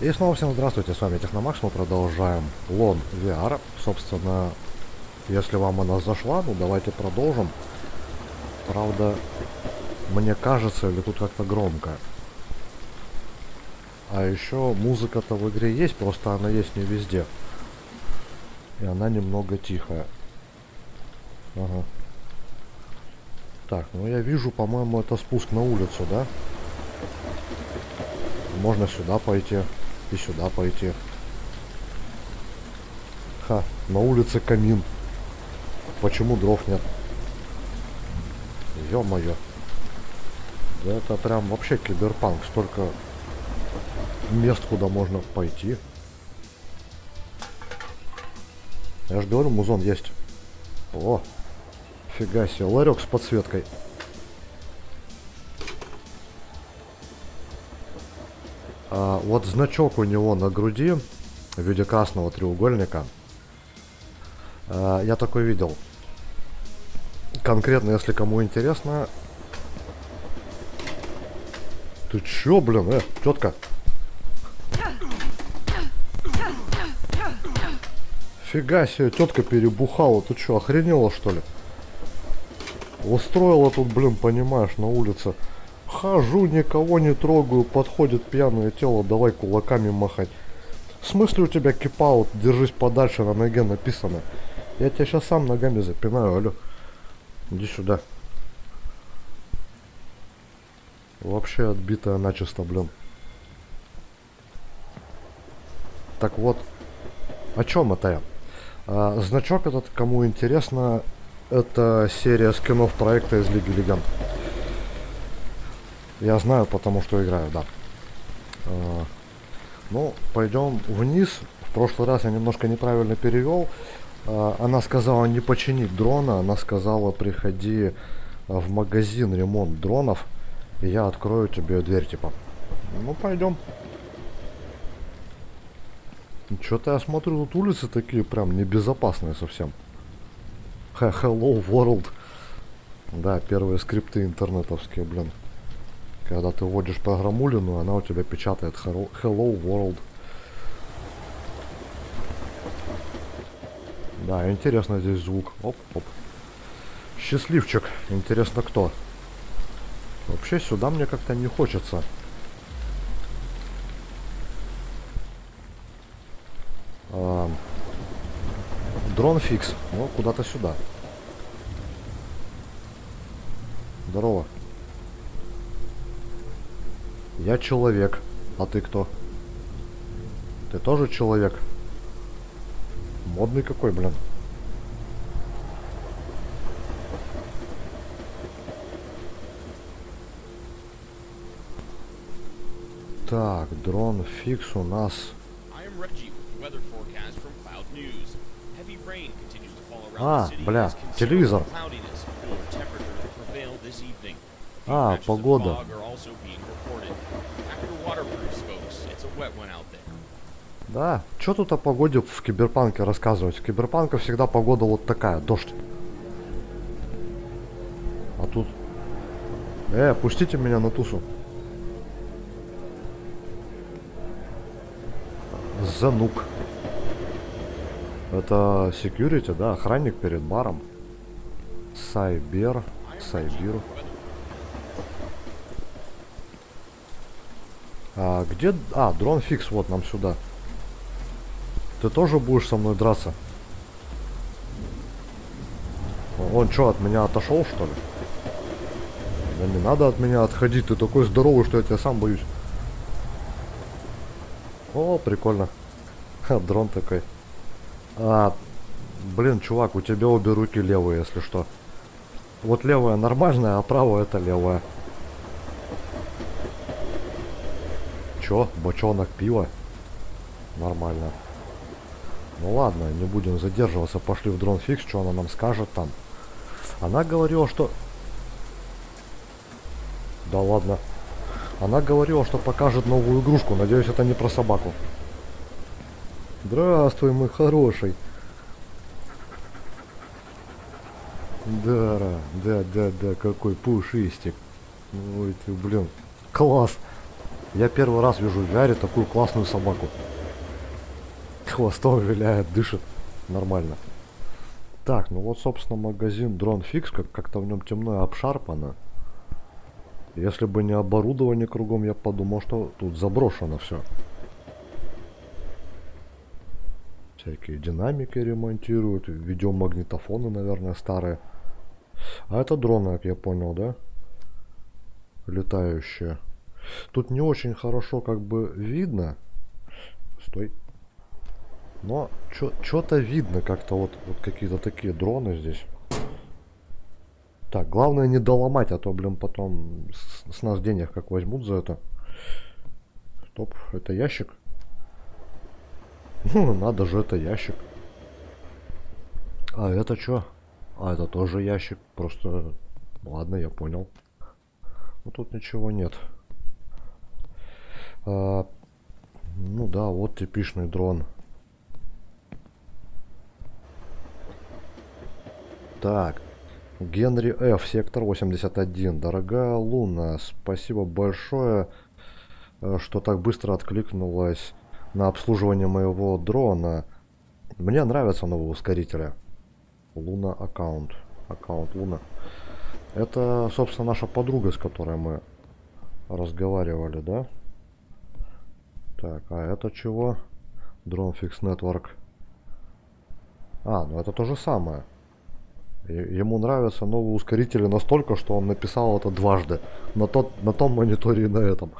И снова всем здравствуйте, с вами Техномакс, мы продолжаем Лон VR. Собственно, если вам она зашла, ну давайте продолжим. Правда, мне кажется, или тут как-то громко. А еще музыка-то в игре есть, просто она есть не везде. И она немного тихая. Ага. Так, ну я вижу, по-моему, это спуск на улицу, да? Можно сюда пойти и сюда пойти. Ха, на улице камин. Почему дров нет? Ё-моё. Да это прям вообще киберпанк. Столько мест, куда можно пойти. Я же говорю, музон есть. О, фига себе, ларек с подсветкой. А, вот значок у него на груди в виде красного треугольника. А, я такой видел. Конкретно, если кому интересно. Ты чё, блин, э, тетка? Фига себе, тетка перебухала. Ты что, охренела что ли? Устроила тут, блин, понимаешь, на улице. Хожу, никого не трогаю, подходит пьяное тело, давай кулаками махать. В смысле у тебя кипаут, держись подальше, на ноге написано. Я тебя сейчас сам ногами запинаю, алло. Иди сюда. Вообще отбитая начисто, блин. Так вот, о чем это я? А, значок этот, кому интересно, это серия скинов проекта из Лиги Легенд. Я знаю, потому что играю, да. А, ну, пойдем вниз. В прошлый раз я немножко неправильно перевел. А, она сказала не починить дрона, она сказала приходи в магазин ремонт дронов, и я открою тебе дверь, типа. Ну, пойдем. Что-то я смотрю, тут улицы такие прям небезопасные совсем. Hello World. Да, первые скрипты интернетовские, блин. Когда ты вводишь программулину, она у тебя печатает Hello World. Да, интересно здесь звук. Оп-оп. Счастливчик. Интересно, кто? Вообще сюда мне как-то не хочется. Drone fix. Ну, куда-то сюда. Здорово. Я человек. А ты кто? Ты тоже человек? Модный какой, блин. Так, drone fix у нас А, бля, телевизор. А, погода. Да, что тут о погоде в Киберпанке рассказывать? В Киберпанке всегда погода вот такая, дождь. А тут... Э, пустите меня на тусу. Занук. Это security, да, охранник перед баром. Сайбер, Сайбир. А где... А, дрон фикс, вот нам сюда. Ты тоже будешь со мной драться? Он что, от меня отошел, что ли? Да не надо от меня отходить, ты такой здоровый, что я тебя сам боюсь. О, прикольно. Ха, дрон такой. А, блин, чувак, у тебя обе руки левые, если что. Вот левая нормальная, а правая это левая. Чё, бочонок пива? Нормально. Ну ладно, не будем задерживаться, пошли в дрон фикс, что она нам скажет там. Она говорила, что... Да ладно. Она говорила, что покажет новую игрушку, надеюсь, это не про собаку. Здравствуй, мой хороший. Да, да, да, да, какой пушистик. Ой ты, блин, класс. Я первый раз вижу в Вяре такую классную собаку. Хвостом виляет, дышит нормально. Так, ну вот, собственно, магазин Дрон Фикс, как- как-то в нем темно и обшарпано. Если бы не оборудование кругом, я подумал, что тут заброшено все. Всякие динамики ремонтируют, видеомагнитофоны, наверное, старые. А это дроны, как я понял, да? Летающие. Тут не очень хорошо как бы видно. Стой. Но что-то видно как-то вот, вот какие-то такие дроны здесь. Так, главное не доломать, а то, блин, потом с, с нас денег как возьмут за это. Стоп, это ящик? Ну, надо же, это ящик. А это что? А, это тоже ящик. Просто... Ладно, я понял. Ну, тут ничего нет. А, ну да, вот типичный дрон. Так. Генри Ф, сектор 81. Дорогая Луна, спасибо большое, э, что так быстро откликнулась на обслуживание моего дрона. Мне нравятся новые ускорители. Луна аккаунт. Аккаунт Луна. Это, собственно, наша подруга, с которой мы разговаривали, да? Так, а это чего? Drone Fix Network. А, ну это то же самое. Ему нравятся новые ускорители настолько, что он написал это дважды. На, тот, на том мониторе и на этом.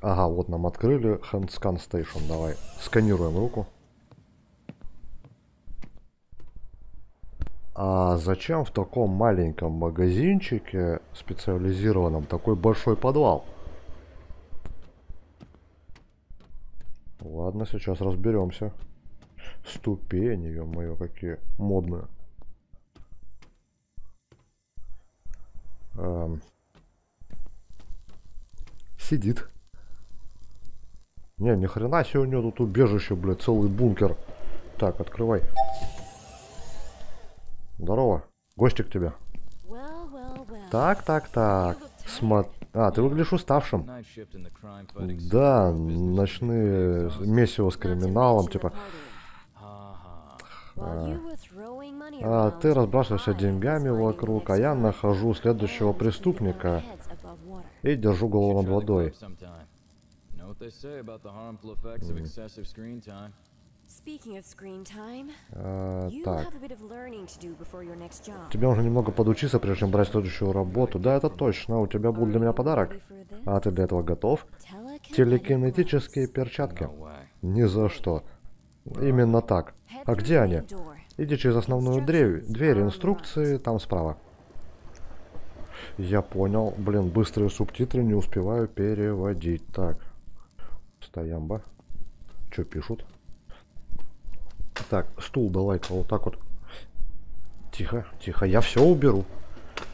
Ага, вот нам открыли Hand Scan Station. Давай, сканируем руку. А зачем в таком маленьком магазинчике специализированном такой большой подвал? Ладно, сейчас разберемся. Ступени, ё-моё, какие модные. Эм. Сидит. Не, ни хрена себе у него тут убежище, блядь, целый бункер. Так, открывай. Здорово. Гости к тебе. Так, так, так. Смо... А, ты выглядишь уставшим. Да, ночные месиво с криминалом, типа. А ты was деньгами вокруг, а я нахожу следующего преступника и держу голову над водой. А, так, тебе нужно немного подучиться, прежде чем брать следующую работу. Да, это точно, у тебя будет для меня подарок. А ты для этого готов? Телекинетические перчатки. Ни за что. Именно так. А где они? Иди через основную дверь, дверь инструкции, там справа. Я понял. Блин, быстрые субтитры не успеваю переводить. Так. Стоямба. Что пишут? Так, стул давай-ка вот так вот. Тихо, тихо. Я все уберу.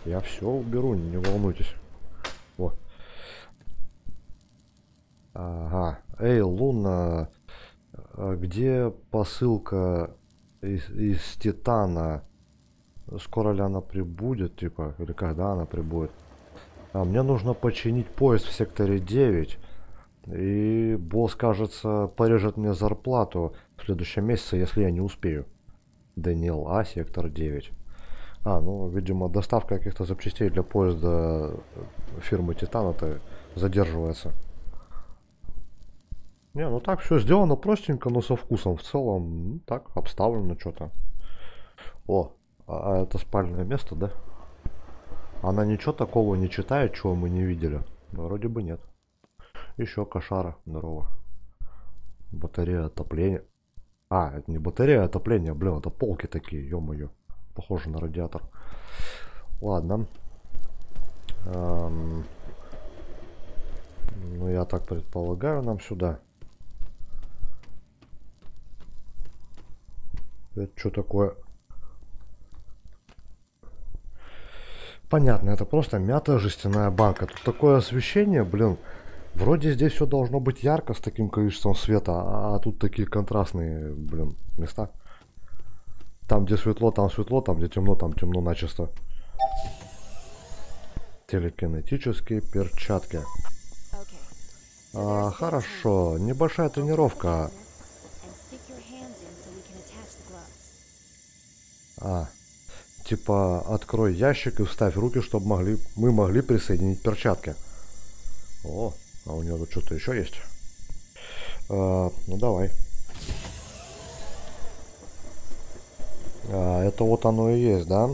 Я все уберу, не волнуйтесь. Вот. Ага. Эй, Луна, где посылка из, из Титана? Скоро ли она прибудет, типа, или когда она прибудет? А мне нужно починить поезд в секторе 9. И босс, кажется, порежет мне зарплату в следующем месяце, если я не успею. Даниэл А, сектор 9. А, ну, видимо, доставка каких-то запчастей для поезда фирмы Титана-то задерживается. Не, ну так все сделано простенько, но со вкусом. В целом, ну, так, обставлено что-то. О, а а это спальное место, да? Она ничего такого не читает, чего мы не видели? Ну, Вроде бы нет. Еще кошара, здорово. Батарея отопления. А, это не батарея отопления, блин, это полки такие, ё-моё. Похоже на радиатор. Ладно. Эм, Ну, я так предполагаю, нам сюда. Это что такое? Понятно, это просто мятая жестяная банка. Тут такое освещение, блин. Вроде здесь все должно быть ярко с таким количеством света, а а тут такие контрастные, блин, места. Там, где светло, там светло, там, где темно, там темно начисто. Телекинетические перчатки. А, хорошо, небольшая тренировка. А, типа, открой ящик и вставь руки, чтобы могли, мы могли присоединить перчатки. О, а у него тут что-то еще есть. А, ну давай. А, это вот оно и есть, да?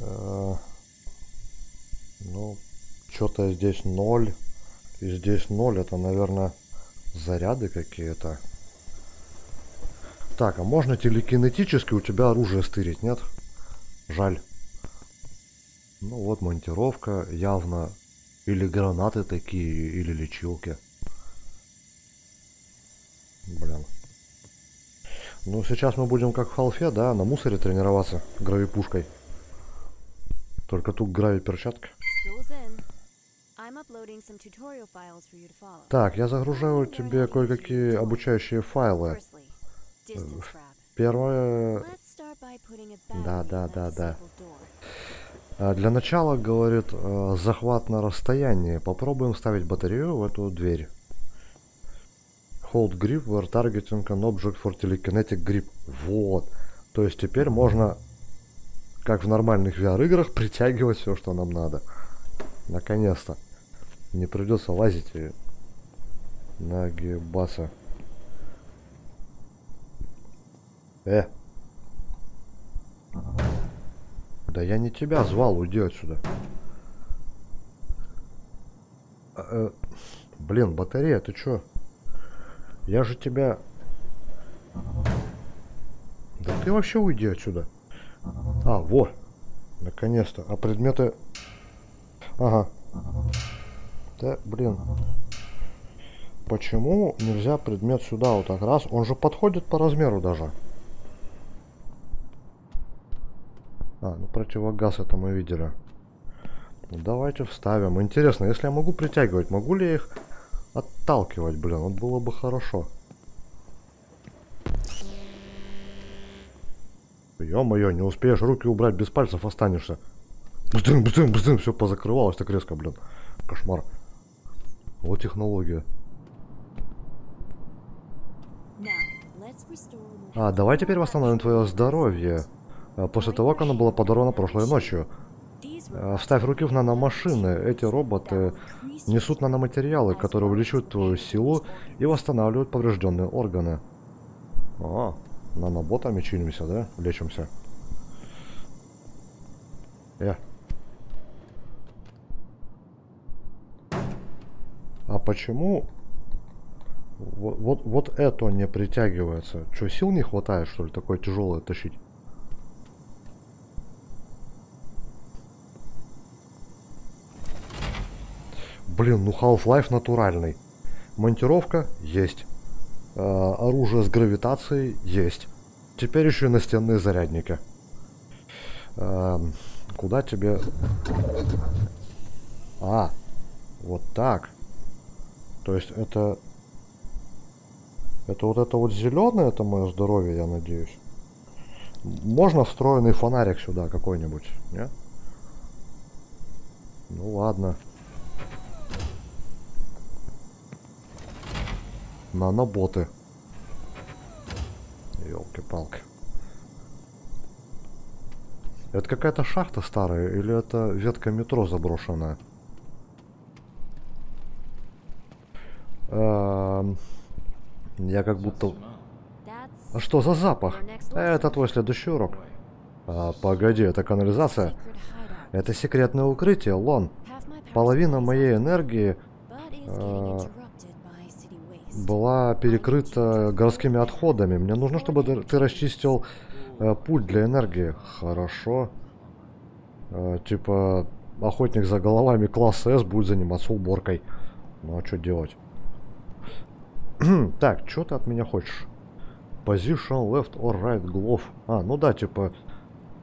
А, ну, что-то здесь ноль. И здесь ноль. Это, наверное, заряды какие-то. Так, а можно телекинетически у тебя оружие стырить, нет? Жаль. Ну вот монтировка явно. Или гранаты такие, или лечилки. Блин. Ну, сейчас мы будем как в халфе, да, на мусоре тренироваться гравипушкой. Только тут грави перчатка. Так, я загружаю тебе кое-какие обучающие файлы. Grab. Первое, Да, да, да, да. Для начала, говорит, э, захват на расстоянии. Попробуем вставить батарею в эту дверь. Hold grip where targeting an object for telekinetic grip. Вот. То есть теперь можно, как в нормальных VR-играх, притягивать все, что нам надо. Наконец-то. Не придется лазить и нагибаться. Э. Да я не тебя звал, уйди отсюда. А, э, блин, батарея, ты чё? Я же тебя... Да ты вообще уйди отсюда. А, во. Наконец-то. А предметы... Ага. Да, блин. Почему нельзя предмет сюда вот так раз? Он же подходит по размеру даже. А, ну противогаз это мы видели. Ну, давайте вставим. Интересно, если я могу притягивать, могу ли я их отталкивать, блин? Вот было бы хорошо. Ё-моё, не успеешь руки убрать, без пальцев останешься. Бздым, бздым, бздым, все позакрывалось так резко, блин. Кошмар. Вот технология. А, давай теперь восстановим твое здоровье. А, После того, как оно было подорвано прошлой ночью. А, Вставь руки в наномашины. Эти роботы несут наноматериалы, которые увеличивают твою силу и восстанавливают поврежденные органы. А, наноботами чинимся, да? Лечимся. Э. А почему вот, вот, вот это не притягивается? Что, сил не хватает, что ли, такое тяжелое тащить? Блин, ну Half-Life натуральный. Монтировка есть. Э, оружие с гравитацией есть. Теперь еще и настенные зарядники. Эм, куда тебе... А, вот так. То есть это... Это вот это вот зеленое, это мое здоровье, я надеюсь. Можно встроенный фонарик сюда какой-нибудь, не? Ну ладно. Наноботы. Елки-палки. Это какая-то шахта старая или это ветка метро заброшенная? Эм, Я как будто... А что за запах? Это твой следующий урок. А, погоди, это канализация? Это секретное укрытие, Лон. Половина моей энергии but is а, getting interrupted by city waste. Была перекрыта городскими отходами. Мне нужно, чтобы ты расчистил э, путь для энергии. Хорошо. Э, типа, охотник за головами класса С будет заниматься уборкой. Ну а что делать? так, что ты от меня хочешь? Position left or right glove. А, ну да, типа,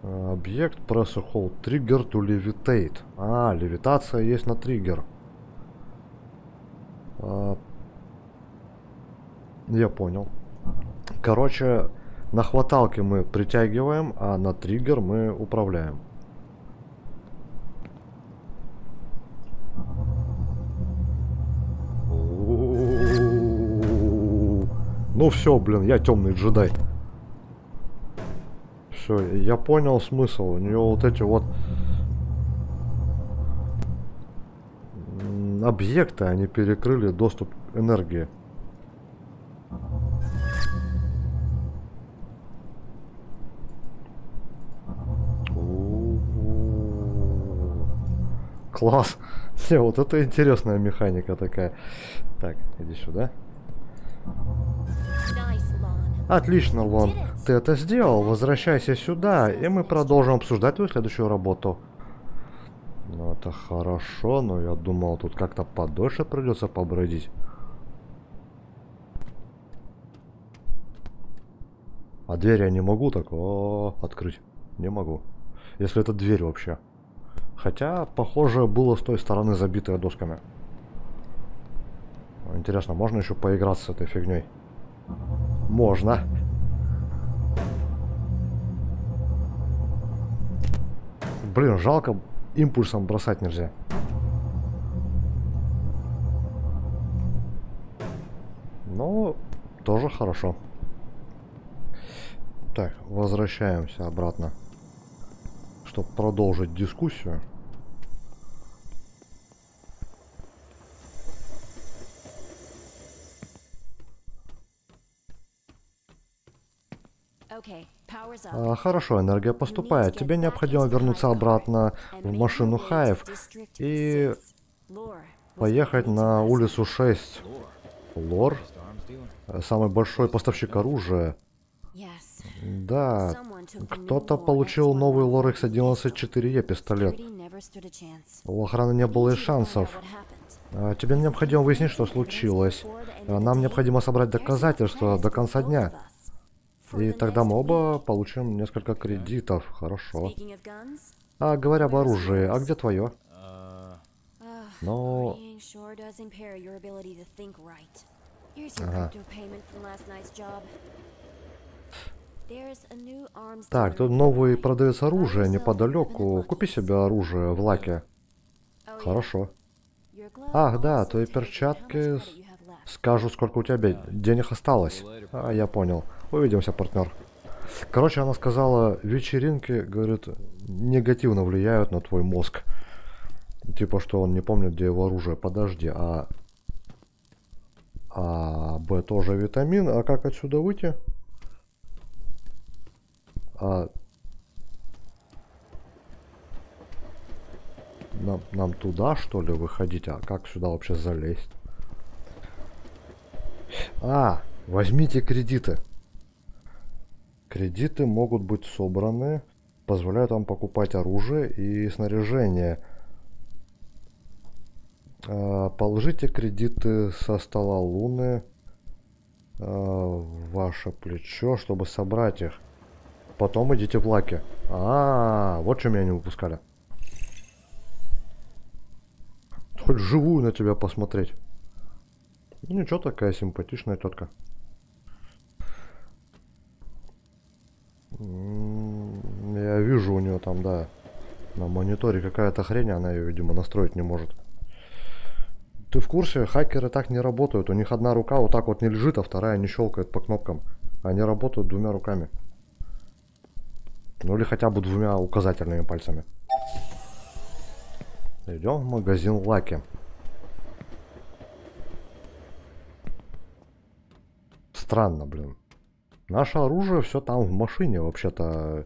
э, объект press hold. Trigger to levitate. А, левитация есть на триггер. Я понял. Короче, на хваталке мы притягиваем, а на триггер мы управляем. Ну все, блин, я темный джедай. Все, я понял смысл. У нее вот эти вот объекты, они перекрыли доступ энергии. Класс. Не, вот это интересная механика такая. Так, иди сюда. Отлично, Лон. Ты это сделал. Возвращайся сюда, и мы продолжим обсуждать твою следующую работу. Ну, это хорошо, но я думал, тут как-то подольше придется побродить. А дверь я не могу так о, открыть. Не могу. Если это дверь вообще. Хотя, похоже, было с той стороны забитая досками. Интересно, можно еще поиграться с этой фигней? Можно. Блин, жалко, импульсом бросать нельзя. Ну, тоже хорошо. Так, возвращаемся обратно. Чтобы продолжить дискуссию. Хорошо, энергия поступает. Тебе необходимо вернуться обратно в машину Хаев и поехать на улицу 6. Лор? Самый большой поставщик оружия. Да, кто-то получил новый Лор X11 4E пистолет. У охраны не было и шансов. А, Тебе необходимо выяснить, что случилось. А, Нам необходимо собрать доказательства до конца дня. И тогда мы оба получим несколько кредитов. Хорошо. А говоря об оружии, а где твое? Uh, Ну, Ага. так, тут новый продавец оружия неподалеку. Купи себе оружие в лаке. Хорошо. Ах, да, твои перчатки Скажу, сколько у тебя денег осталось. А, я понял. Увидимся, партнер. Короче, она сказала, вечеринки, говорит, негативно влияют на твой мозг. Типа, что он не помнит, где его оружие. Подожди, а... А, Б тоже витамин. А как отсюда выйти? А... Нам, нам туда, что ли, выходить? А как сюда вообще залезть? А, возьмите кредиты. Кредиты могут быть собраны, позволяют вам покупать оружие и снаряжение. А, Положите кредиты со стола Луны а, в ваше плечо, чтобы собрать их. Потом идите в лаки. А, вот что меня не выпускали. Хоть живую на тебя посмотреть. Ну ничего, такая симпатичная тетка. Я вижу у нее там, да, на мониторе какая-то хрень, она ее, видимо, настроить не может. Ты в курсе, хакеры так не работают. У них одна рука вот так вот не лежит, а вторая не щелкает по кнопкам. Они работают двумя руками. Ну или хотя бы двумя указательными пальцами. Идем в магазин Лаки. Странно, блин. Наше оружие все там в машине вообще-то.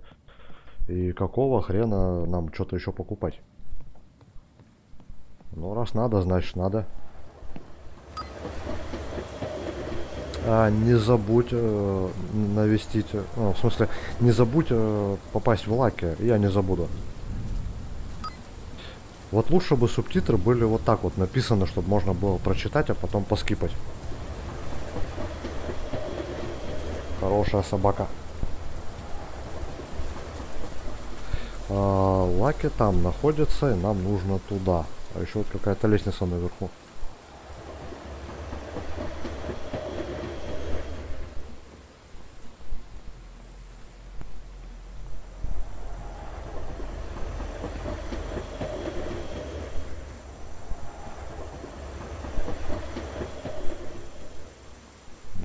И какого хрена нам что-то еще покупать? Ну, раз надо, значит надо. А, не забудь э, навестить... ну, в смысле, не забудь э, попасть в лаки. Я не забуду. Вот лучше бы субтитры были вот так вот написаны, чтобы можно было прочитать, а потом поскипать. Хорошая собака. А, Лаки там находится, и нам нужно туда. А еще вот какая-то лестница наверху.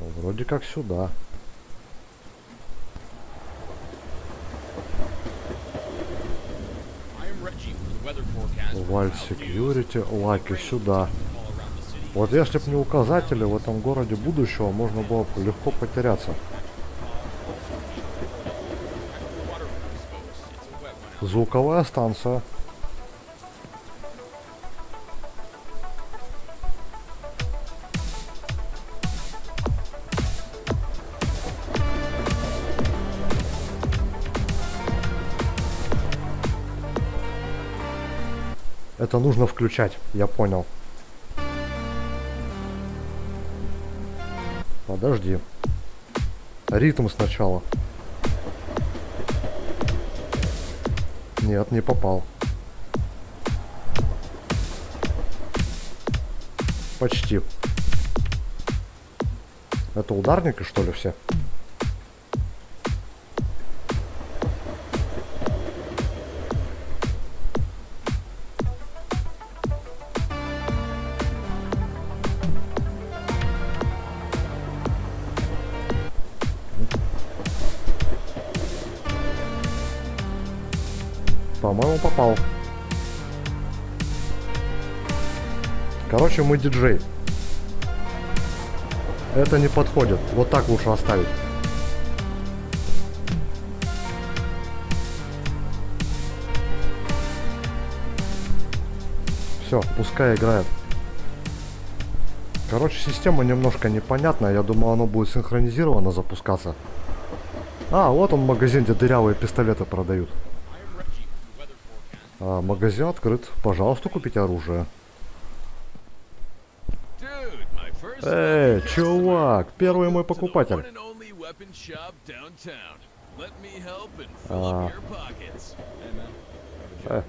Ну, Вроде как сюда. Wild Security, Лаки, сюда. Вот если бы не указатели в этом городе будущего, можно было бы легко потеряться. Звуковая станция. Это нужно включать, я понял. Подожди. Ритм сначала. Нет, не попал. Почти. Это ударники, что ли, все? Попал. Короче, мы диджей. Это не подходит. Вот так лучше оставить. Все, пускай играет. Короче, система немножко непонятная. Я думал, оно будет синхронизировано запускаться. А, вот он магазин, где дырявые пистолеты продают. А, магазин открыт. Пожалуйста, купите оружие. Эй, чувак, первый мой покупатель. А. Э,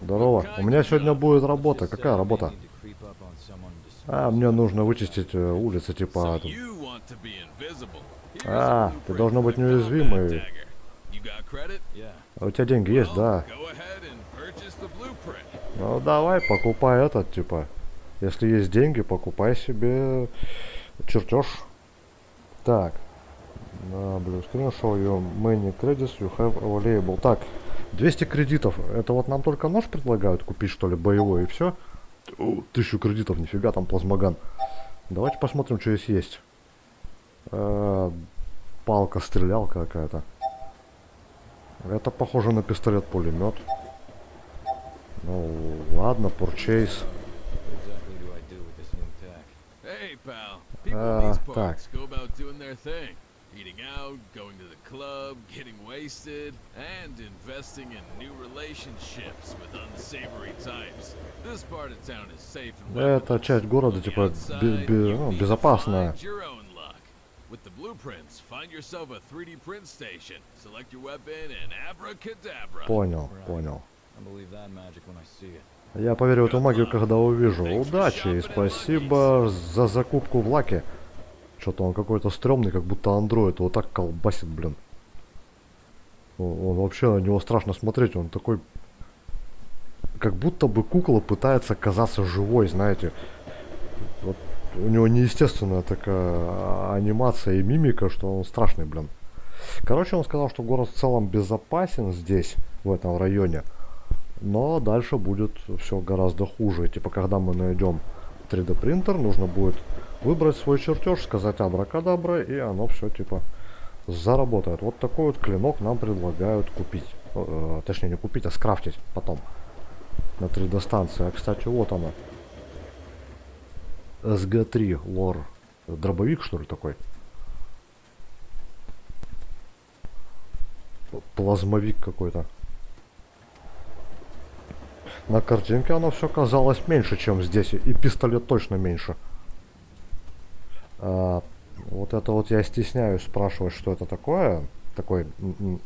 здорово. У меня сегодня будет работа. Какая работа? А, мне нужно вычистить э, улицы, типа... А, ты должно быть неуязвимый. А у тебя деньги есть, да? Ну давай, покупай этот, типа. Если есть деньги, покупай себе чертеж. Так. На Screen show you many credits you have available. Так, 200 кредитов. Это вот нам только нож предлагают купить, что ли, боевой, и все? Тысячу кредитов, нифига там плазмоган. Давайте посмотрим, что здесь есть. Э -э палка, стрелялка какая-то. Это похоже на пистолет-пулемет. Ну, ладно, purchase. А, так. Eating out, going to the club, getting wasted, and investing in new relationships with unsavory types. This part of town is safe and Это часть города, типа, бе бе ну, безопасная. With the blueprints, find yourself a 3D print station, select your weapon, and abracadabra. Понял, понял. Я поверю в эту магию, когда увижу. Удачи и спасибо за закупку в лаке. Что-то он какой-то стрёмный, как будто андроид. Вот так колбасит, блин. Он вообще на него страшно смотреть. Он такой... Как будто бы кукла пытается казаться живой, знаете. Вот у него неестественная такая анимация и мимика, что он страшный, блин. Короче, он сказал, что город в целом безопасен здесь, в этом районе. Но дальше будет все гораздо хуже. Типа, когда мы найдем 3D принтер, нужно будет выбрать свой чертеж, сказать абракадабра, и оно все типа заработает. Вот такой вот клинок нам предлагают купить. Э, точнее, не купить, а скрафтить потом. На 3D станции. А, кстати, вот она. SG3 лор. Дробовик, что ли, такой? Плазмовик какой-то. На картинке оно все казалось меньше, чем здесь. И пистолет точно меньше. А, вот это вот я стесняюсь спрашивать, что это такое. Такой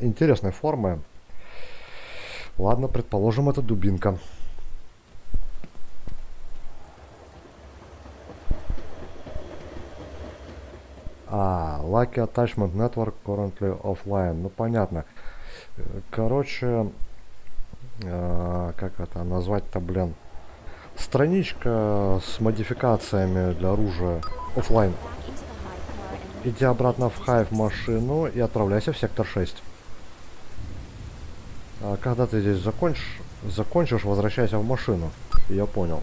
интересной формы. Ладно, предположим, это дубинка. А, Lucky Attachment Network currently offline. Ну, понятно. Короче, э, как это назвать-то, блин? Страничка с модификациями для оружия офлайн. иди обратно в Хайв машину и отправляйся в сектор 6. А когда ты здесь закончишь, закончишь, возвращайся в машину. Я понял.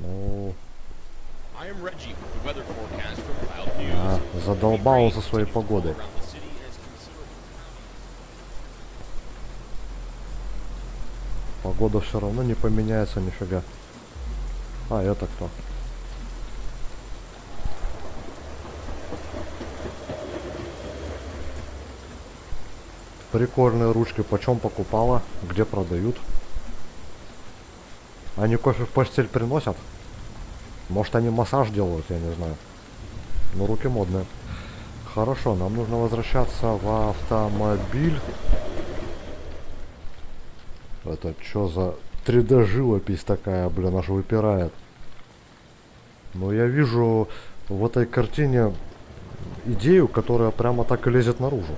Ну, а, задолбал со своей погодой. Погода все равно не поменяется нифига. А, это кто? Прикольные ручки. Почем покупала? Где продают? Они кофе в постель приносят? Может они массаж делают, я не знаю. Но руки модные. Хорошо, нам нужно возвращаться в автомобиль. Это что за 3D живопись такая, блин, аж выпирает. Но я вижу в этой картине идею, которая прямо так и лезет наружу.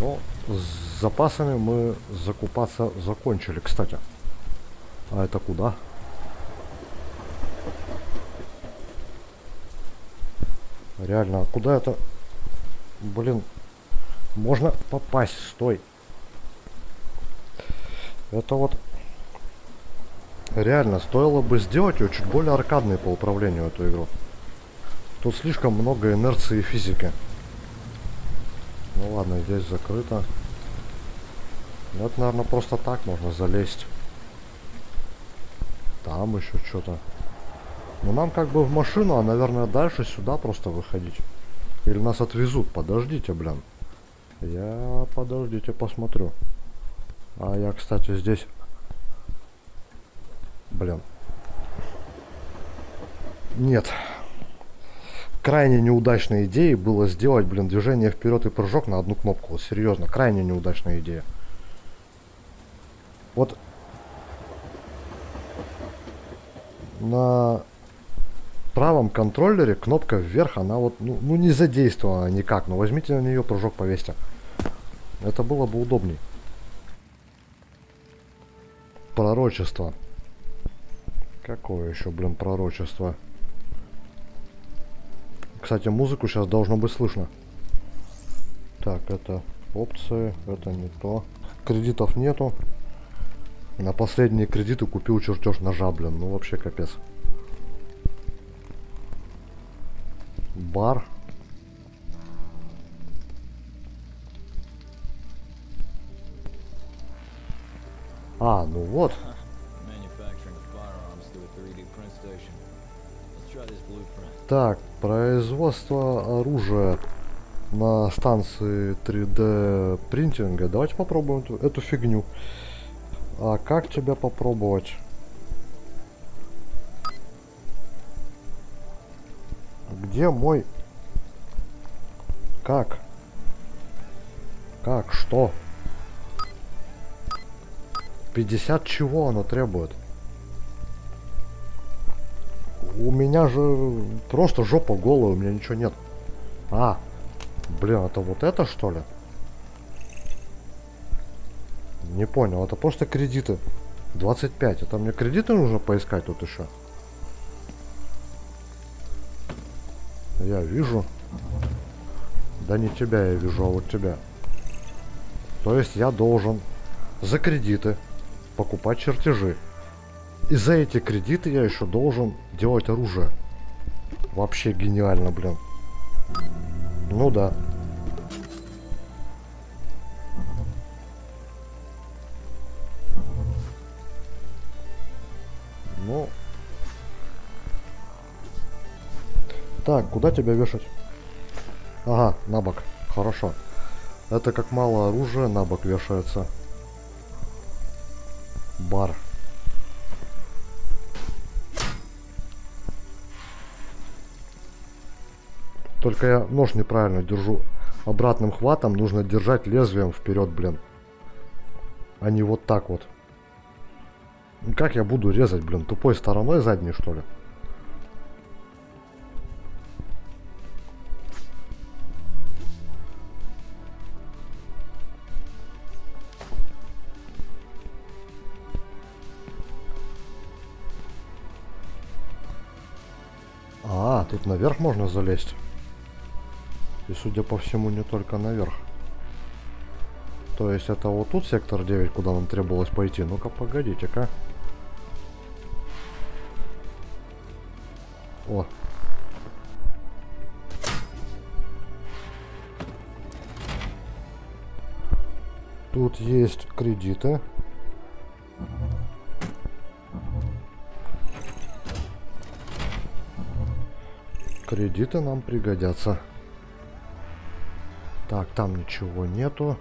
Но с запасами мы закупаться закончили, кстати. А это куда? Реально, а куда это? Блин, можно попасть, стой. Это вот реально стоило бы сделать ее чуть более аркадной по управлению эту игру. Тут слишком много инерции и физики. Ну ладно, здесь закрыто. Ну, это, наверное, просто так можно залезть. Там еще что-то. Ну нам как бы в машину, а наверное дальше сюда просто выходить. Или нас отвезут. Подождите, блин. Я подождите, посмотрю. А я, кстати, здесь... Блин. Нет. Крайне неудачной идеей было сделать, блин, движение вперед и прыжок на одну кнопку. Вот серьезно, крайне неудачная идея. Вот на правом контроллере кнопка вверх, она вот, ну, ну не задействована никак, но возьмите на нее прыжок повесьте. Это было бы удобней. Пророчество. Какое еще, блин, пророчество? Кстати, музыку сейчас должно быть слышно. Так, это опции, это не то. Кредитов нету. На последние кредиты купил чертеж ножа, блин. Ну вообще капец. Бар. А, ну вот. Manufacturing firearms through a 3D print station. Let's try this blueprint. Так, производство оружия на станции 3D принтинга. Давайте попробуем эту, эту фигню. А как тебя попробовать? Где мой... Как? Как? Что? 50 чего оно требует? У меня же просто жопа голая, у меня ничего нет. А, блин, это вот это что ли? Не понял, это просто кредиты. 25, это мне кредиты нужно поискать тут еще. Я вижу. Да не тебя я вижу, а вот тебя. То есть я должен за кредиты покупать чертежи. И за эти кредиты я еще должен делать оружие. Вообще гениально, блин. Ну да. Так, куда тебя вешать? Ага, на бок. Хорошо. Это как мало оружия на бок вешается. Бар. Только я нож неправильно держу. Обратным хватом нужно держать лезвием вперед, блин. А не вот так вот. Как я буду резать, блин? Тупой стороной задней, что ли? Тут наверх можно залезть. И судя по всему, не только наверх. То есть это вот тут сектор 9, куда нам требовалось пойти. Ну-ка, погодите-ка. О. Тут есть кредиты. Кредиты нам пригодятся. Так, там ничего нету.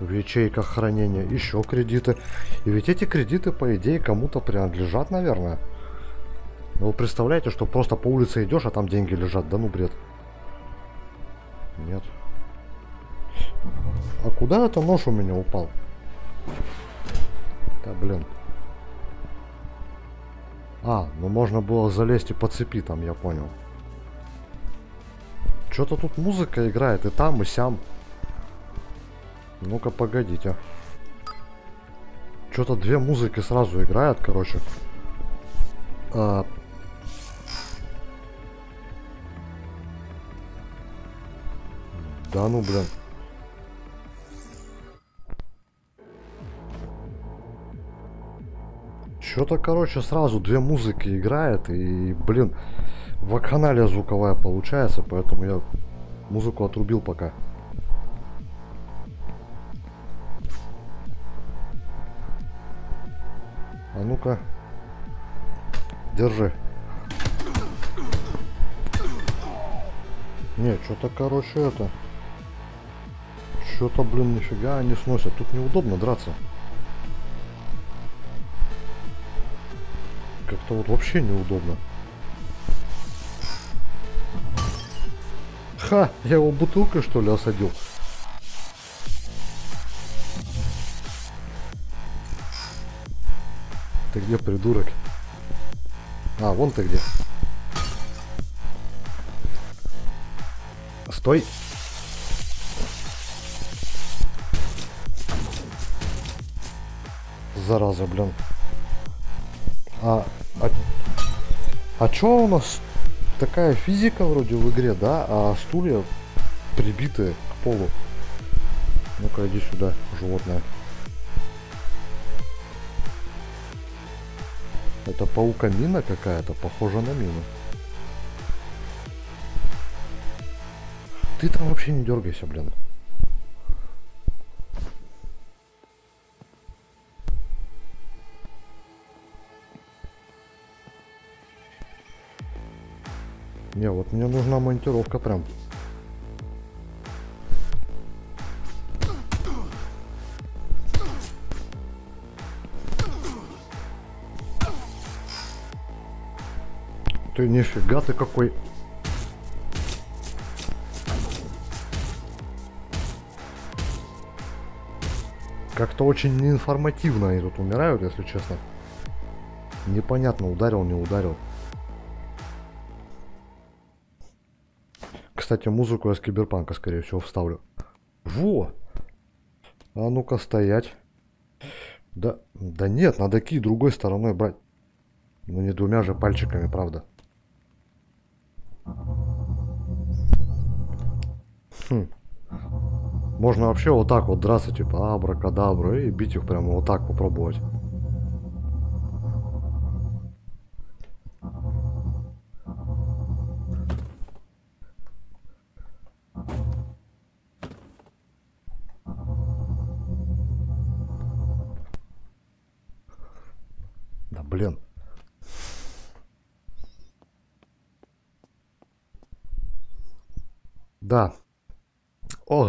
В ячейках хранения еще кредиты. И ведь эти кредиты, по идее, кому-то принадлежат, наверное. Ну, вы представляете, что просто по улице идешь, а там деньги лежат. Да ну, бред. Нет. А куда это нож у меня упал? Да, блин. А, ну можно было залезть и по цепи там, я понял. Что-то тут музыка играет и там, и сям. Ну-ка, погодите. Что-то две музыки сразу играют, короче. А... Да ну, блин. Что-то, короче, сразу две музыки играет, и, блин, вакханалия звуковая получается, поэтому я музыку отрубил пока. А ну-ка. Держи. Не, что-то, короче, это... Что-то, блин, нифига не сносят. Тут неудобно драться. Как-то вот вообще неудобно. Ха, я его бутылкой что ли осадил? Ты где, придурок? А, вон ты где. Стой. Зараза, блин. А, а, чё у нас такая физика вроде в игре, да? А стулья прибиты к полу. Ну-ка, иди сюда, животное. Это паука мина какая-то, похожа на мину. Ты там вообще не дергайся, блин. Не, вот мне нужна монтировка прям. Ты нифига ты какой. Как-то очень неинформативно они тут умирают, если честно. Непонятно, ударил, не ударил. Кстати, музыку я с киберпанка, скорее всего, вставлю. Во! А ну-ка, стоять. Да, да нет, надо ки другой стороной брать. Ну не двумя же пальчиками, правда. Хм. Можно вообще вот так вот драться, типа абракадабра, и бить их прямо вот так попробовать.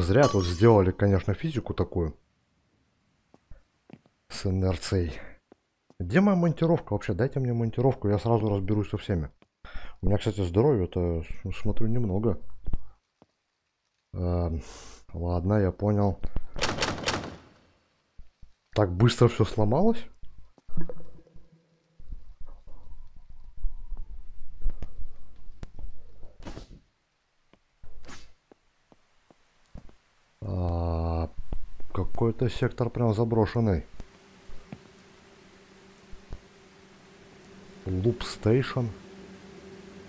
Зря тут сделали, конечно, физику такую. С инерцией. Где моя монтировка вообще? Дайте мне монтировку, я сразу разберусь со всеми. У меня, кстати, здоровья-то, смотрю, немного. Э, ладно, я понял. Так быстро все сломалось? А, Какой-то сектор прям заброшенный. Луп стейшн.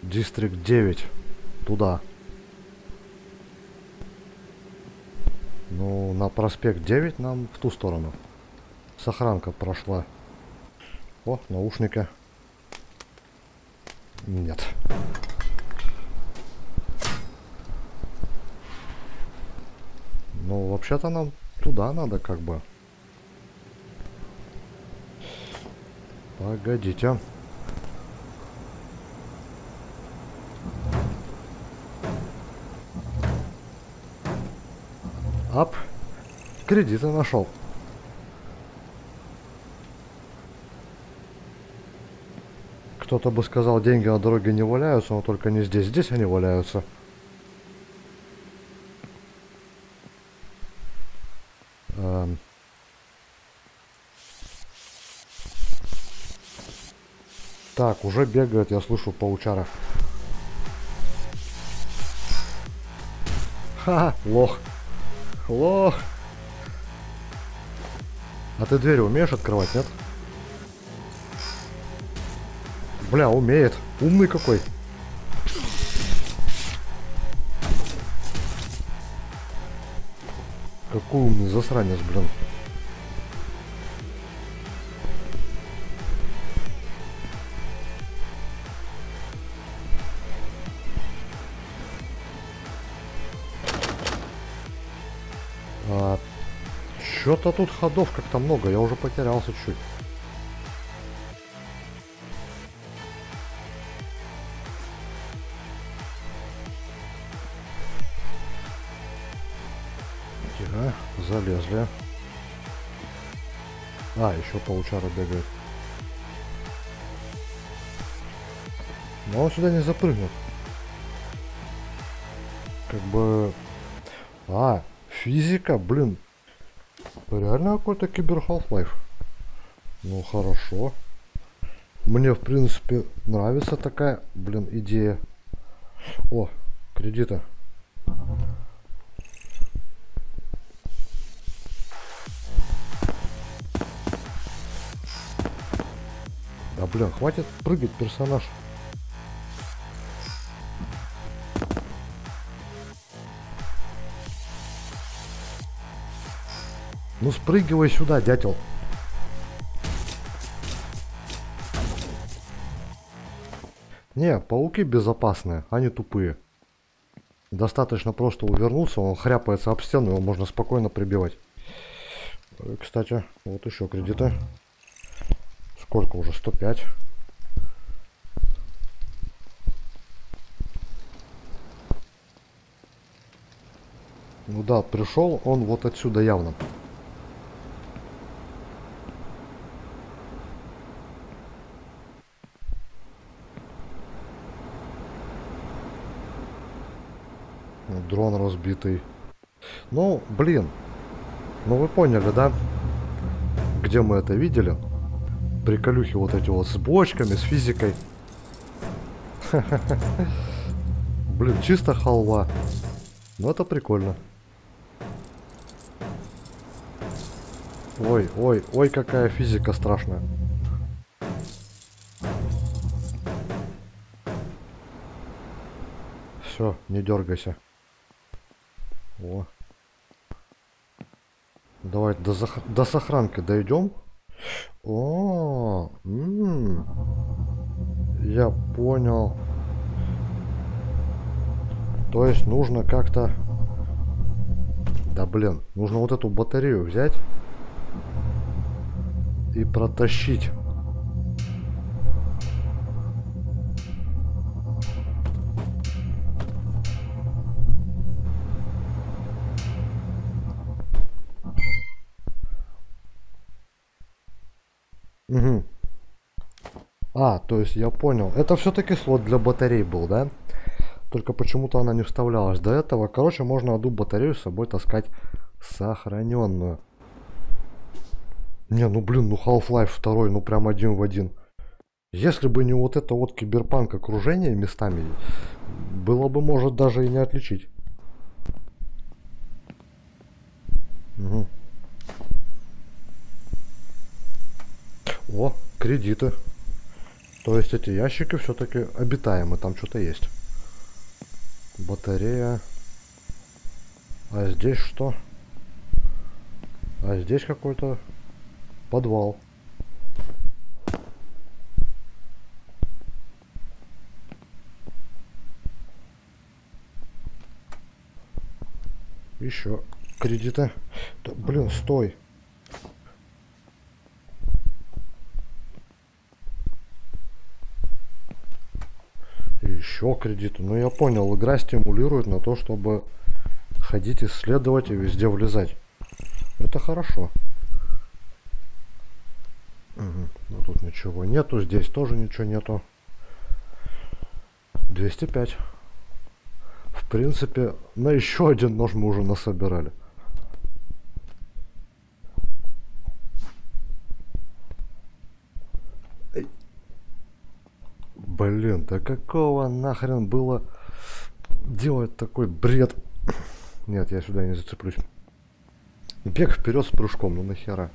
Дистрикт 9. Туда. Ну, на проспект 9 нам в ту сторону. Сохранка прошла. О, наушники. Нет. Ну, вообще-то нам туда надо как бы. Погодите. Ап. Кредиты нашел. Кто-то бы сказал, деньги на дороге не валяются, но только не здесь. Здесь они валяются. Так, уже бегает, я слышу паучара. Ха, лох. Лох. А ты двери умеешь открывать, нет? Бля, умеет. Умный какой. Какой умный засранец, блин. Что-то тут ходов как-то много, я уже потерялся чуть. Тихо, залезли. А, еще паучара бегает. Но он сюда не запрыгнет. Как бы... А, физика, блин. Реально какой-то кибер Half-Life. Ну, хорошо. Мне, в принципе, нравится такая, блин, идея. О, кредиты. Да, блин, хватит прыгать, персонаж. Ну спрыгивай сюда, дятел. Не, пауки безопасные, они тупые. Достаточно просто увернуться, он хряпается об стену, его можно спокойно прибивать. Э, Кстати, вот еще кредиты. Сколько уже? 105. Ну да, пришел он вот отсюда явно. Дрон разбитый. Ну, блин. Ну вы поняли, да? Где мы это видели? Приколюхи вот эти вот с бочками, с физикой. Блин, чисто халва. Ну это прикольно. Ой, ой, ой, какая физика страшная. Все, не дергайся. О. Давай до, зах- до сохранки дойдем. О, м. я понял. То есть нужно как-то... Да блин, нужно вот эту батарею взять и протащить. Угу. А, то есть я понял. Это все-таки слот для батарей был, да? Только почему-то она не вставлялась до этого. Короче, можно одну батарею с собой таскать сохраненную. Не, ну блин, ну Half-Life 2, ну прям один в один. Если бы не вот это вот киберпанк окружение местами, было бы, может, даже и не отличить. Мгм. О, кредиты. То есть эти ящики все-таки обитаемы, там что-то есть. Батарея. А здесь что? А здесь какой-то подвал. Еще кредиты. Да, блин, стой. Еще кредиты. Ну я понял, игра стимулирует на то, чтобы ходить, исследовать и везде влезать. Это хорошо. Угу. Ну тут ничего нету, здесь тоже ничего нету. 205. В принципе, на еще один нож мы уже насобирали. Блин, да какого нахрен было делать такой бред? Нет, я сюда не зацеплюсь. Бег вперед с прыжком, ну нахера.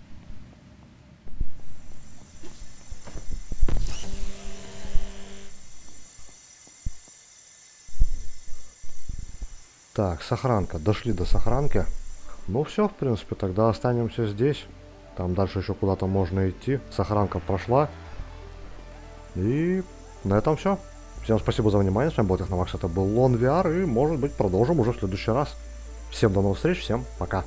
Так, сохранка. Дошли до сохранки. Ну все, в принципе, тогда останемся здесь. Там дальше еще куда-то можно идти. Сохранка прошла. И на этом все. Всем спасибо за внимание. С вами был Техновакс. Это был Лон VR. И может быть продолжим уже в следующий раз. Всем до новых встреч. Всем пока.